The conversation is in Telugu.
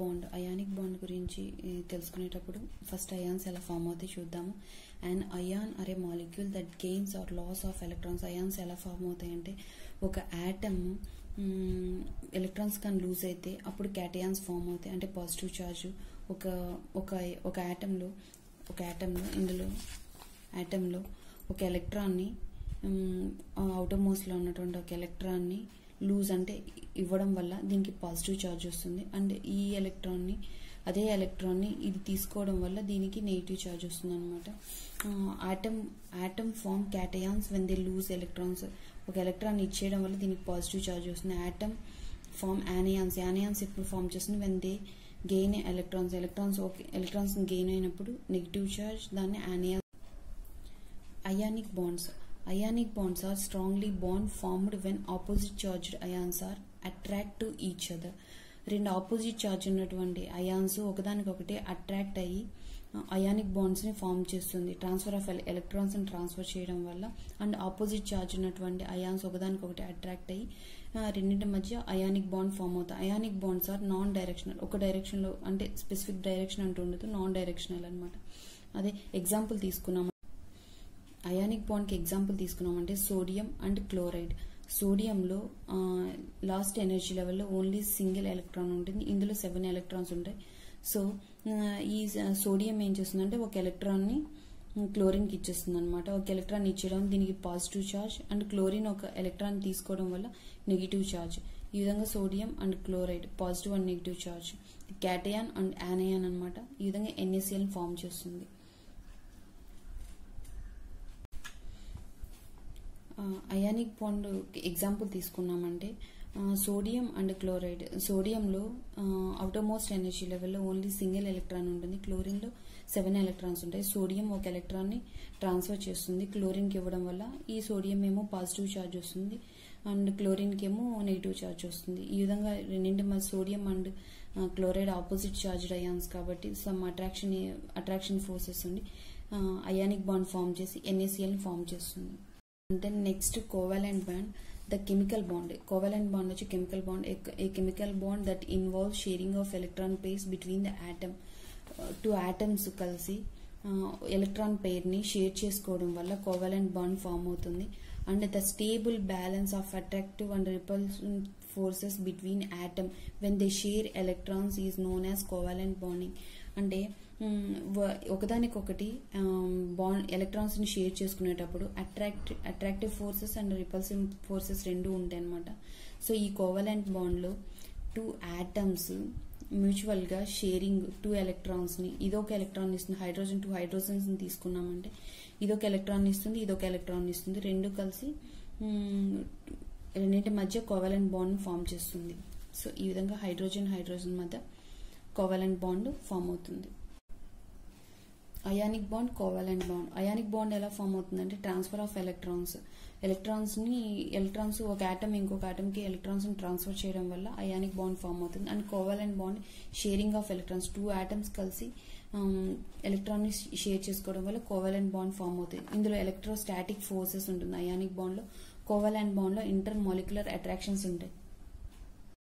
బాండ్ అయానిక్ బాండ్ గురించి తెలుసుకునేటప్పుడు ఫస్ట్ అయాన్స్ ఎలా ఫామ్ అవుతాయి చూద్దాము. And ion are molecule that gains or loss of electrons ions ఎలా ఫామ్ అవుతాయంటే ఒక యాటమ్ ఎలక్ట్రాన్స్ కానీ లూజ్ అయితే అప్పుడు క్యాటయాన్స్ ఫామ్ అవుతాయి. అంటే పాజిటివ్ ఛార్జ్ ఒక ఒక ఒక యాటంలో ఒక యాటంలో ఇందులో యాటంలో ఒక ఎలక్ట్రాన్ని అవుటర్ మోస్ట్లో ఉన్నటువంటి ఒక ఎలక్ట్రాన్ని లూజ్ అంటే ఇవ్వడం వల్ల దీనికి పాజిటివ్ ఛార్జ్ వస్తుంది. అండ్ ఈ ఎలక్ట్రాన్ని అదే ఎలక్ట్రాన్ని ఇది తీసుకోవడం వల్ల దీనికి నెగిటివ్ ఛార్జ్ వస్తుంది అనమాట atom atom form cations when they lose electrons ఒక ఎలక్ట్రాన్ ఇచ్చేయడం వల్ల దీనికి పాజిటివ్ ఛార్జ్ వస్తుంది. ఆటమ్ ఫామ్ యానియాన్స్ యానియాన్స్ ఎప్పుడు ఫామ్ చేస్తుంది? When they gain electrons electrons okay electrons gain అయినప్పుడు నెగిటివ్ ఛార్జ్ దాన్ని anions ionic bonds Ionic bonds are strongly bond formed when opposite charged ions are attract to each other. రెండు ఆపోజిట్ చార్జ్ ఉన్నటువంటి అయాన్స్ ఒకదానికొకటి అట్రాక్ట్ అయ్యి అయానిక్ బాండ్స్ని ఫామ్ చేస్తుంది. ట్రాన్స్ఫర్ ఆఫ్ ఎలక్ట్రాన్స్ని ట్రాన్స్ఫర్ చేయడం వల్ల అండ్ ఆపోజిట్ చార్జ్ ఉన్నటువంటి అయాన్స్ ఒకదానికొకటి అట్రాక్ట్ అయ్యి రెండింటి మధ్య అయానిక్ బాండ్ ఫామ్ అవుతాయి. Ionic bonds are non directional ఒక డైరెక్షన్లో అంటే స్పెసిఫిక్ డైరెక్షన్ అంటూ ఉండదు నాన్ డైరెక్షనల్ అనమాట అదే ఎగ్జాంపుల్ తీసుకున్నాం. అయానిక్ బాండ్కి ఎగ్జాంపుల్ తీసుకున్నామంటే సోడియం అండ్ క్లోరైడ్. సోడియంలో లాస్ట్ ఎనర్జీ లెవెల్లో ఓన్లీ సింగిల్ ఎలక్ట్రాన్ ఉంటుంది. ఇందులో సెవెన్ ఎలక్ట్రాన్స్ ఉంటాయి. సో ఈ సోడియం ఏం చేస్తుందంటే ఒక ఎలక్ట్రాన్ని క్లోరిన్కి ఇచ్చేస్తుంది అనమాట ఒక ఎలక్ట్రాన్ ఇచ్చేయడం దీనికి పాజిటివ్ ఛార్జ్ అండ్ క్లోరిన్ ఒక ఎలక్ట్రాన్ తీసుకోవడం వల్ల నెగిటివ్ ఛార్జ్. ఈ విధంగా sodium and chloride positive and negative charge. Cation and anion అనమాట ఈ విధంగా N A C L form చేస్తుంది. అయానిక్ బాండ్ ఎగ్జాంపుల్ తీసుకున్నామంటే సోడియం అండ్ క్లోరైడ్. సోడియంలో అవుటర్మోస్ట్ ఎనర్జీ లెవెల్లో ఓన్లీ సింగిల్ ఎలక్ట్రాన్ ఉంటుంది. క్లోరిన్లో సెవెన్ ఎలక్ట్రాన్స్ ఉంటాయి. సోడియం ఒక ఎలక్ట్రాన్ని ట్రాన్స్ఫర్ చేస్తుంది. క్లోరిన్కి ఇవ్వడం వల్ల ఈ సోడియం ఏమో పాజిటివ్ ఛార్జ్ వస్తుంది అండ్ క్లోరిన్కి ఏమో నెగిటివ్ ఛార్జ్ వస్తుంది. ఈ విధంగా రెండింటి మధ్య sodium and chloride opposite charged ions కాబట్టి సమ్ అట్రాక్షన్ అట్రాక్షన్ ఫోర్సెస్ ఉండి అయానిక్ బాండ్ ఫామ్ చేసి ఎన్ఏసీఎల్ని ఫామ్ చేస్తుంది. అంటే next covalent bond the chemical bond covalent bond వచ్చి chemical bond a chemical bond that involve sharing of electron pairs between the atom two atoms కలిసి ఎలక్ట్రాన్ పేర్ని షేర్ చేసుకోవడం వల్ల కోవాలెంట్ బాండ్ ఫామ్ అవుతుంది. And the stable balance of attractive and repulse forces between atom when they share electrons is known as covalent bonding అంటే వ- ఒకదానికొకటి బాండ్ ఎలక్ట్రాన్స్ని షేర్ చేసుకునేటప్పుడు attract attractive forces and repulsive forces రెండు ఉంటాయి అనమాట సో ఈ కోవలెంట్ బాండ్లో టూ యాటమ్స్ మ్యూచువల్గా షేరింగ్ టూ ఎలక్ట్రాన్స్ని ఇదొక ఎలక్ట్రాన్ ఇస్తుంది హైడ్రోజన్ టూ హైడ్రోజన్స్ని తీసుకున్నామంటే ఇదొక ఎలక్ట్రాన్ ఇస్తుంది ఇదొక ఎలక్ట్రాన్ ఇస్తుంది రెండు కలిసి రెండింటి మధ్య కోవలెంట్ బాండ్ ఫామ్ చేస్తుంది. సో ఈ విధంగా హైడ్రోజన్ హైడ్రోజన్ మధ్య కోవలెంట్ బాండ్ ఫామ్ అవుతుంది. Ionic bond covalent bond ionic bond ఎలా ఫామ్ అవుతుందంటే ట్రాన్స్ఫర్ ఆఫ్ ఎలక్ట్రాన్స్ ఎలక్ట్రాన్స్ని ఎలక్ట్రాన్స్ ఒక ఆటమ్ ఇంకొక ఆటమ్కి ఎలక్ట్రాన్స్ని ట్రాన్స్ఫర్ చేయడం వల్ల అయానిక్ బాండ్ ఫామ్ అవుతుంది. And covalent bond sharing of electrons two atoms కలిసి um, ఎలక్ట్రాన్ని షేర్ చేసుకోవడం వల్ల కోవాలెంట్ బాండ్ ఫామ్ అవుతుంది. ఇందులో ఎలక్ట్రోస్టాటిక్ ఫోర్సెస్ ఉంటుంది అయానిక్ బాండ్లో. కోవాలెంట్ బాండ్లో ఇంటర్ మాలిక్యులర్ అట్రాక్షన్స్ ఉంటాయి.